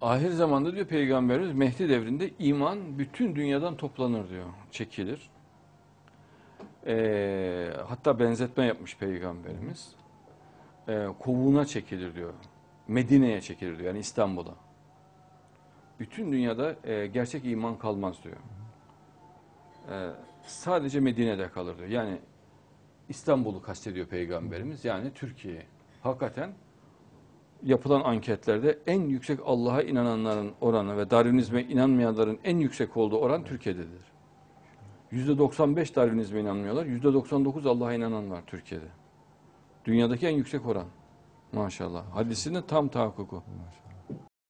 Ahir zamanda diyor Peygamberimiz Mehdi devrinde iman bütün dünyadan toplanır diyor. Çekilir. Ee, hatta benzetme yapmış Peygamberimiz. Ee, kovuğuna çekilir diyor. Medine'ye çekilir diyor. Yani İstanbul'a. Bütün dünyada e, gerçek iman kalmaz diyor. Ee, sadece Medine'de kalır diyor. Yani İstanbul'u kastediyor Peygamberimiz. Yani Türkiye. Hakikaten yapılan anketlerde en yüksek Allah'a inananların oranı ve Darwinizme inanmayanların en yüksek olduğu oran Türkiye'dedir. %95 Darwinizme inanmıyorlar, %99 Allah'a inanan var Türkiye'de. Dünyadaki en yüksek oran. Maşallah. Hadisinin tam tahakkuku. Maşallah.